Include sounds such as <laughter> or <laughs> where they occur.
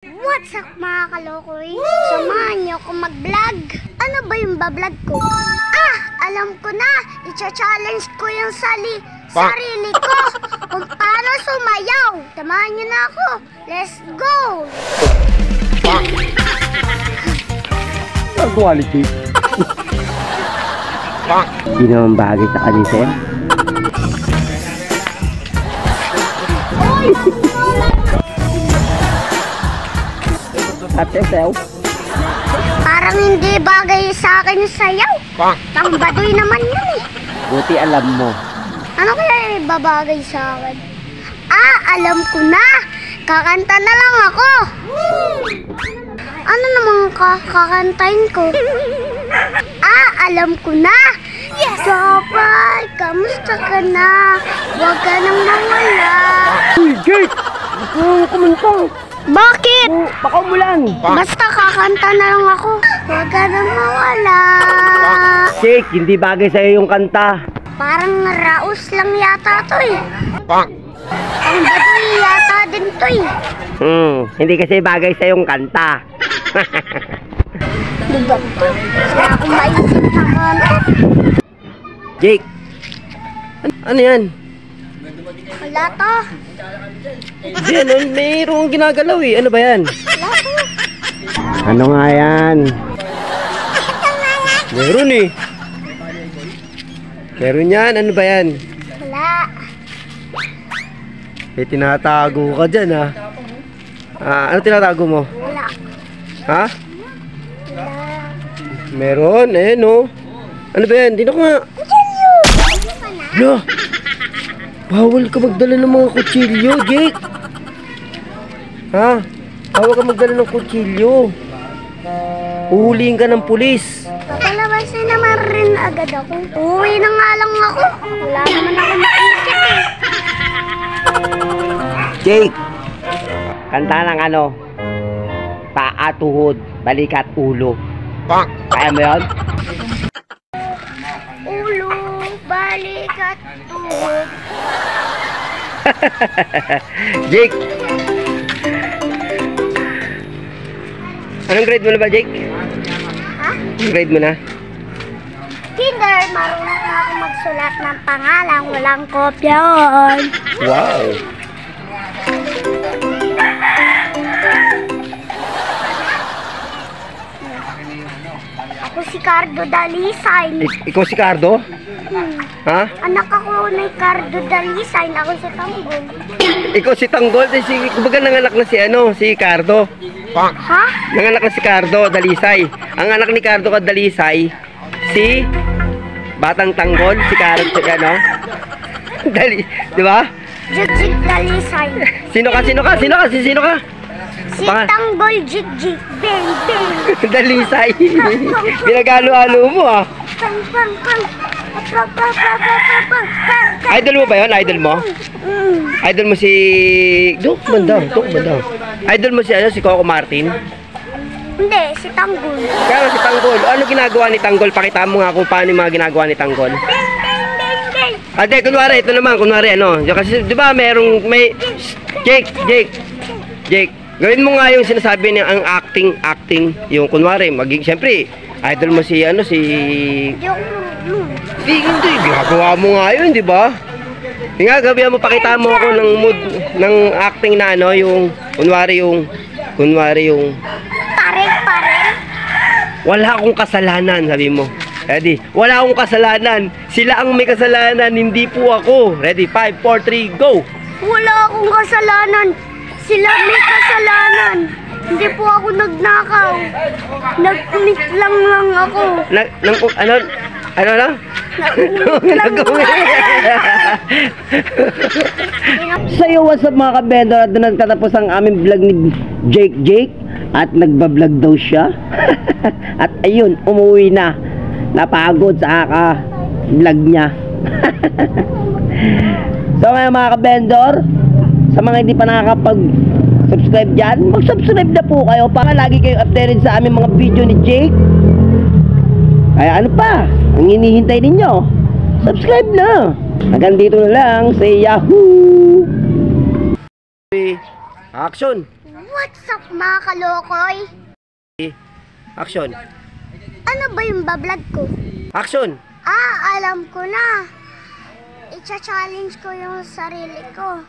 What's up mga kalokoy? Samahan niyo ako mag-vlog. Ano ba yung bablog ko? Ah, alam ko na. I-challenge ko yung sali sarili ko kung paano sumayaw. Samahan niyo na ako. Let's go! Ang quality. Hindi naman bagay sa kanil sa'yo. Ate, sa'yo. Parang hindi bagay sa akin yung sayaw. Pangbadoy naman yun eh. Buti alam mo. Ano kaya ibabagay sa akin? Ah, alam ko na. Kakanta na lang ako. Ano naman ka kakantahin ko? Ah, alam ko na. Yes! Kapal, kamusta ka na? Huwag ka nang mawala. Uy, Jake! Gusto mo kumanta. Bakit? Oh, baka umulan. Basta kakanta na lang ako. Huwag ka nang mawala. Jake, hindi bagay sa'yo yung kanta. Parang raos lang yata to eh. Ang baduy yata din to eh. Hmm, hindi kasi bagay sa'yo yung kanta. Diba to? Wala akong maisip na kanta. Jake! An- ano yan? Wala to. Ano, mayroong ginagalaw eh. Ano ba yan? Ano nga yan? Meron eh. Meron yan. Ano ba yan? Wala. Eh, tinatago ka dyan ah. Ah, ano tinatago mo? Wala. Ha? Wala. Meron, eh no. Ano ba yan? Dino ko nga. Lo! Bawal ka magdala ng mga kutsilyo, Jake. Ha? Bawal ka magdala ng kutsilyo. Uhulihin ka ng pulis. Papalabasin naman rin agad ako. Uwi na nga lang ako. Wala naman ako naisip eh. Jake! Kanta ng ano? Paa, tuhod, balikat, ulo. Kaya mo yun? Ulo, balik at tuhod. <laughs> Jake! Anong grade mo na ba, Jake? Ha? Anong grade mo na? Kinder, marunong na ako magsulat ng pangalan. Walang kopya on. Wow! Ako si Cardo Dalisay. Ik- ikaw si Cardo? Ha? Anak ako ni Cardo Dalisay. Ako si Tanggol. <coughs> Ikaw si Tanggol? Eh, Si, kumbaga nanganak na si ano, si Cardo. Ha? Nanganak na si Cardo, Dalisay. Ang anak ni Cardo ka Dalisay, si Batang Tanggol, si Cardo, si ano? <laughs> Dali, di ba? Jigjig Dalisay. Sino ka, sino ka, sino ka, si sino ka? Si Baka- Tanggol Jigjig. Bang, bang. Dalisay. <laughs> Pinagalo-halo mo ah. Pang, pang, pang. Idol mo ba yun? Idol mo? Idol mo si... Dok, bandang, dok, bandang. Idol mo si ano, si Coco Martin? Hindi, si Tanggol. Kaya si Tanggol, ano ginagawa ni Tanggol? Pakita mo nga kung paano yung mga ginagawa ni Tanggol. Ate, kunwari, ito naman, kunwari, ano, kasi, di ba, merong, may, Jake, Jake, Jake, gawin mo nga yung sinasabi niya, ang acting, acting, yung, kunwari, maging, syempre, idol mo si, ano, si, Joke lang. di, hindi, ginagawa mo nga yun, di ba? Yung nga, gabi mo, pakita mo ako ng mood, ng acting na, ano, yung, kunwari, yung, kunwari, yung, Pare, pare. wala akong kasalanan, sabi mo. Ready? Wala akong kasalanan. Sila ang may kasalanan, hindi po ako. Ready? 5, 4, 3, go! Wala akong kasalanan. Sila may kasalanan. Hindi po ako nagnakaw. Nag-commit lang lang ako. Na, nang, ano, ano lang? Nag-commit lang. So <laughs> yo, what's up mga kabendor? At doon nagtatapos ang aming vlog ni Jake Jake. At nagbablog daw siya. <laughs> At ayun, umuwi na. Napagod sa aka vlog niya. <laughs> so ngayon mga kabendor, sa mga hindi pa nakakapag subscribe dyan, mag-subscribe na po kayo para lagi kayo updated sa aming mga video ni Jake. Kaya ano pa, ang hinihintay ninyo, subscribe na. Hanggang dito na lang sa Yahoo! Action! What's up mga kalokoy? Action. Ano ba yung bablog ko? Action. Ah, alam ko na. Icha-challenge ko yung sarili ko.